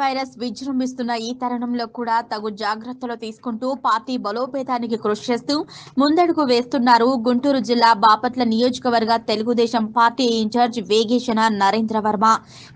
Virus విజృంభిస్తున్న ఈ తరుణంలో కూడా తగు జాగ్రత్తలు తీసుకుంటూ పార్టీ బలోపేతానికి కృషి చేస్తూ ముందడుగు వేస్తున్నారు. గుంటూరు జిల్లా బాపట్ల నియోజకవర్గ Telugu Desam party incharge Vegesana Narendra Varma.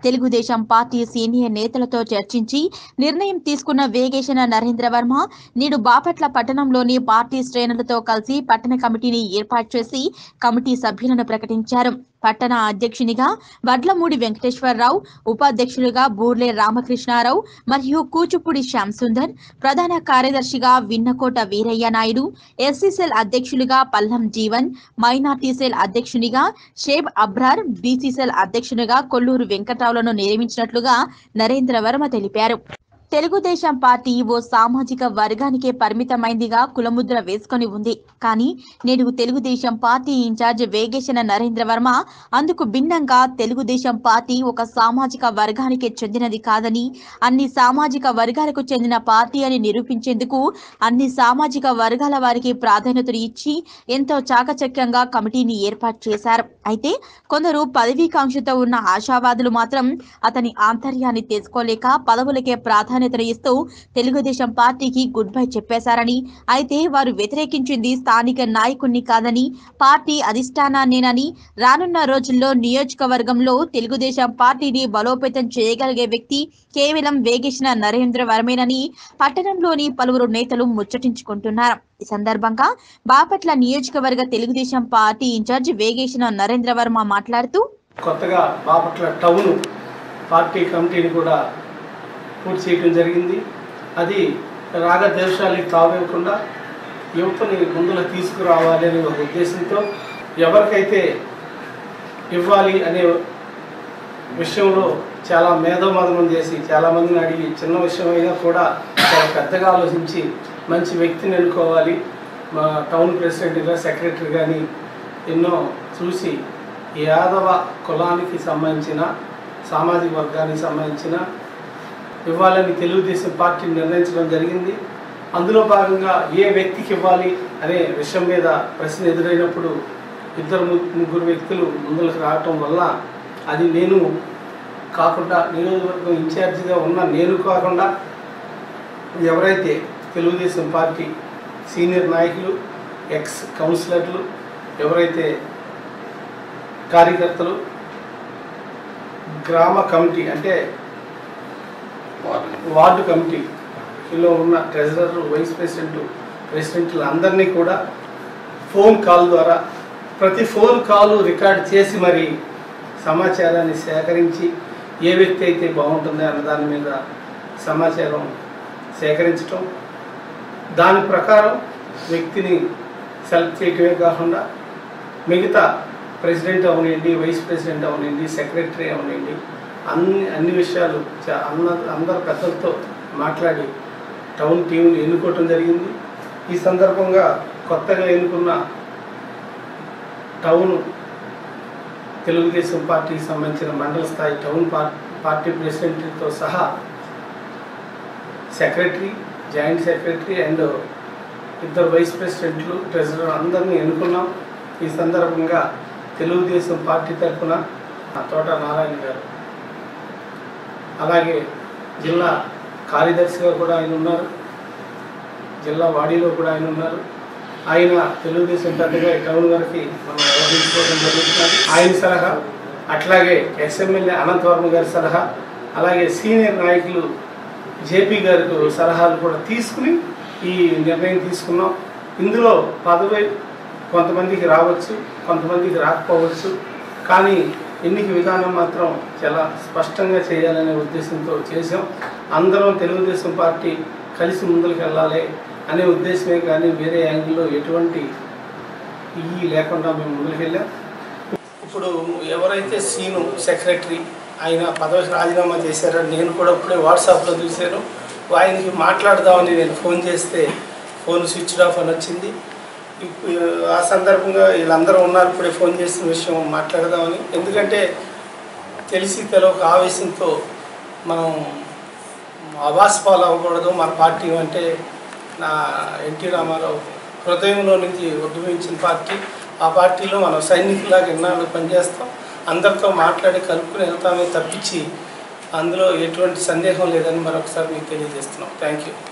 Telugu Desam party senior నేతలతో చర్చించి నిర్ణయం తీసుకున్న వేగేశన నరేంద్ర వర్మ నేడు బాపట్ల పట్టణంలోని పార్టీ శ్రేణులతో కలిసి పట్టణ కమిటీని ఏర్పాటు చేసి కమిటీ సభ్యులను ప్రకటించారు. పట్టణ అధ్యక్షునిగా వడ్లమూడి వెంకటేశ్వరరావు ఉపాధ్యక్షులుగా బూర్లే రామకృష్ణారావు మరియు కూచిపూడి శ్యామ్ సుందర్ ప్రధాన కార్యదర్శిగా విన్నకోట వీరయ్య నాయుడు ఎస్సీసెల్ అధ్యక్షులుగా పల్లం జీవన్ మైనార్టీ సెల్ అధ్యక్షునిగా షేబ్ అబ్రార్ బీసీసెల్ అధ్యక్షునిగా కొల్లూరు వెంకట్రావులను నియమించినట్లుగా నరేంద్ర వర్మ తెలిపారు. తెలుగుదేశం పార్టీ ఓ సామాజిక వర్గానికే పరిమితమైందిగా కులముద్ర వేసుకొని ఉంది. కానీ నేడు తెలుగుదేశం పార్టీ ఇన్ఛార్జ్ వేగేశన నరేంద్ర వర్మ అందుకు భిన్నంగా తెలుగుదేశం పార్టీ ఒక సామాజిక వర్గానికి చెందినది కాదని అన్ని సామాజిక వర్గాలకు చెందిన పార్టీ అని నిరూపించేందుకు అన్ని సామాజిక వర్గాల వారికి ప్రాధాన్యతను ఇచ్చి ఎంతో చాకచక్యంగా కమిటీని ఏర్పాటు చేశారు. అయితే కొందరు పదవీకాంక్షతో ఉన్న ఆశావాదులు మాత్రం అతని ఆంతర్యాన్ని తెలుసుకోలేక పదవులకే ప్రాధాన్యత ఇస్తూ తెలుగుదేశం పార్టీకి గుడ్ బై చెప్పేశారని. అయితే వారు వ్యతిరేకించింది స్థానిక నాయకుణ్ణి కాదని పార్టీ అధిష్టానాన్నేనని. రానున్న రోజుల్లో నియోజకవర్గంలో తెలుగుదేశం పార్టీని బలోపేతం చేయగలిగే వ్యక్తి కేవలం వేగేసిన నరేంద్ర వర్మేనని పట్టణంలోని పలువురు నేతలు ముచ్చటించుకుంటున్నారు. ఈ సందర్భంగా బాపట్ల నియోజకవర్గ తెలుగుదేశం పార్టీ ఇన్ఛార్జ్ వేగేసిన నరేంద్ర వర్మ మాట్లాడుతూ కొత్తగా బాపట్ల టౌన్ పార్టీ కమిటీని కూడా పూర్తి చేయడం జరిగింది. అది రాగద్వేషాలకి తావేయకుండా యువతని ముందులో తీసుకురావాలి అనే ఒక ఉద్దేశంతో ఎవరికైతే ఇవ్వాలి అనే విషయంలో చాలా మేధోమదనం చేసి చాలామందిని అడిగి చిన్న విషయమైనా కూడా చాలా పెద్దగా ఆలోచించి మంచి వ్యక్తిని ఎన్నుకోవాలి. మా టౌన్ ప్రెసిడెంట్గా సెక్రటరీ కానీ ఎన్నో చూసి యాదవ కులానికి సంబంధించిన సామాజిక వర్గానికి సంబంధించిన ఇవ్వాలని తెలుగుదేశం పార్టీ నిర్ణయించడం జరిగింది. అందులో భాగంగా ఏ వ్యక్తికి ఇవ్వాలి అనే విషయం మీద ప్రశ్న ఎదురైనప్పుడు ఇద్దరు ముగ్గురు వ్యక్తులు ముందుకు రావటం వల్ల అది నేను కాకుండా నియోజకవర్గం ఇన్ఛార్జిగా ఉన్న నేను కాకుండా ఎవరైతే తెలుగుదేశం పార్టీ సీనియర్ నాయకులు ఎక్స్ కౌన్సిలర్లు ఎవరైతే కార్యకర్తలు గ్రామ కమిటీ అంటే వార్డు కమిటీలో ఉన్న ట్రెజరర్ వైస్ ప్రెసిడెంట్ ప్రెసిడెంట్లు అందరినీ కూడా ఫోన్ కాల్ ద్వారా ప్రతి ఫోన్ కాల్ రికార్డ్ చేసి మరి సమాచారాన్ని సేకరించి ఏ వ్యక్తి అయితే బాగుంటుంది అన్న దాని మీద సమాచారం సేకరించటం. దాని ప్రకారం వ్యక్తిని సెలెక్ట్ చేయటమే కాకుండా మిగతా ప్రెసిడెంట్ అవనండి వైస్ ప్రెసిడెంట్ అవనండి సెక్రటరీ అవనండి అన్ని అన్ని విషయాలు చా- అన్న అందరు పెద్దలతో మాట్లాడి టౌన్ టీంని ఎన్నుకోవటం జరిగింది. ఈ సందర్భంగా కొత్తగా ఎన్నుకున్న టౌన్ తెలుగుదేశం పార్టీకి సంబంధించిన మండల స్థాయి టౌన్ పార్- పార్టీ ప్రెసిడెంట్తో సహా సెక్రటరీ జాయింట్ సెక్రటరీ అండ్ ఇద్దరు వైస్ ప్రెసిడెంట్లు ట్రెజరర్ అందరినీ ఎన్నుకున్నాం. ఈ సందర్భంగా తెలుగుదేశం పార్టీ తరఫున తోట నారాయణ గారు అలాగే జిల్లా కార్యదర్శిగా కూడా ఆయన ఉన్నారు. జిల్లా వాడీలో కూడా ఆయన ఉన్నారు. ఆయన తెలుగుదేశం పెద్దగా టౌన్ గారికి మనం వ్యవహరించుకోవడం జరుగుతున్నది ఆయన సలహా అట్లాగే ఎక్స్ఎమ్మెల్యే అనంతవర్మ గారి సలహా అలాగే సీనియర్ నాయకులు జేపీ గారి సలహాలు కూడా తీసుకుని ఈ నిర్ణయం తీసుకున్నాం. ఇందులో పదవి కొంతమందికి రావచ్చు కొంతమందికి రాకపోవచ్చు. కానీ ఎన్నిక విధానం మాత్రం చాలా స్పష్టంగా చేయాలనే ఉద్దేశంతో చేసాం అందరం తెలుగుదేశం పార్టీ కలిసి ముందుకు వెళ్ళాలి అనే ఉద్దేశమే కానీ వేరే యాంగిల్లో ఎటువంటి ఈ లేకుండా మేము ముందుకు వెళ్ళాం ఇప్పుడు ఎవరైతే సీను సెక్రటరీ ఆయన పదవి రాజీనామా చేశారో నేను కూడా ఇప్పుడే వాట్సాప్లో చూశాను. ఆయనకి మాట్లాడదామని నేను ఫోన్ చేస్తే ఫోన్ స్విచ్ ఆఫ్ అని వచ్చింది. ఆ సందర్భంగా వీళ్ళందరూ ఉన్నారు ఇప్పుడే ఫోన్ చేసిన విషయం మాట్లాడదామని. ఎందుకంటే తెలిసి తెలవక ఆవేశంతో మనం అవాస్పాలు అవ్వకూడదు మన పార్టీ అంటే నా ఎన్టీ రామారావు హృదయంలో నుంచి ఉద్భవించిన పార్టీ. ఆ పార్టీలో మనం సైనికులాగా ఎన్నాళ్ళు పనిచేస్తాం. అందరితో మాట్లాడి కలుపుకుని వెళ్తామే తప్పించి అందులో ఎటువంటి సందేహం లేదని మరొకసారి మీకు తెలియజేస్తున్నాం. Thank you.